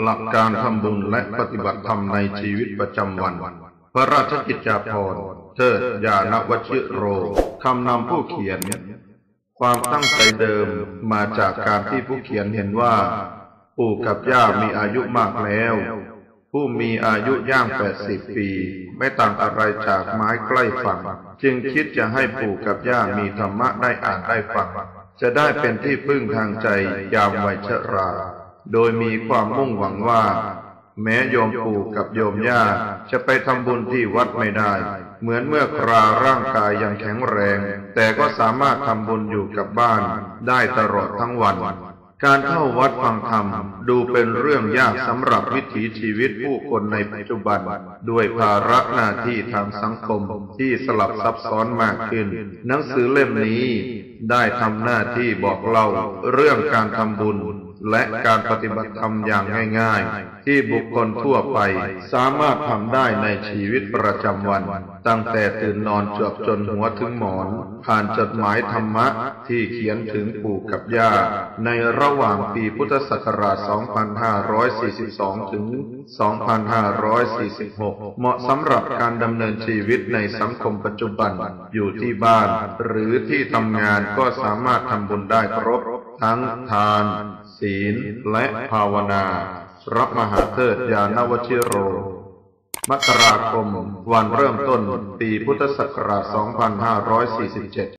หลักการทำบุญและปฏิบัติธรรมในชีวิตประจำวัน พระราชกิจจาภรณ์เทิดยานวชิโรคำนำผู้เขียน ความตั้งใจเดิมมาจากการที่ผู้เขียนเห็นว่า ปู่กับย่ามีอายุมากแล้ว ผู้มีอายุย่างแปดสิบปี ไม่ต่างอะไรจากไม้ใกล้ฝั่ง จึงคิดจะให้ปู่กับย่ามีธรรมะได้อ่านได้ฟัง จะได้เป็นที่พึ่งทางใจยามวัยชรา โดยมีความมุ่งหวังว่า แม้โยมปู่กับโยมย่าจะไปทำบุญที่วัดไม่ได้ เหมือนเมื่อคราร่างกายยังแข็งแรง แต่ก็สามารถทำบุญอยู่กับบ้าน ได้ตลอดทั้งวัน การเข้าวัดฟังธรรมดูเป็นเรื่องยากสำหรับวิถีชีวิตผู้คนในปัจจุบัน ด้วยภาระหน้าที่ทางสังคมที่สลับซับซ้อนมากขึ้น หนังสือเล่มนี้ได้ทำหน้าที่บอกเล่าเรื่องการทำบุญ และการปฏิบัติธรรมอย่างง่าย ๆ ที่บุคคลทั่วไปสามารถทำได้ในชีวิตประจำวัน ตั้งแต่ตื่นนอนจวบจนหัวถึงหมอน ผ่านจดหมายธรรมะที่เขียนถึงปู่กับย่า ในระหว่างปีพุทธศักราช 2542 ถึง 2546 เหมาะสำหรับการดำเนินชีวิตในสังคมปัจจุบันอยู่ที่บ้าน หรือที่ทำงานก็สามารถทำบุญได้ครบ ทั้งทาน ศีล และภาวนา รับมหาเทิดยานวชิโร มกราคม วันเริ่มต้น ปีพุทธศักราช 2547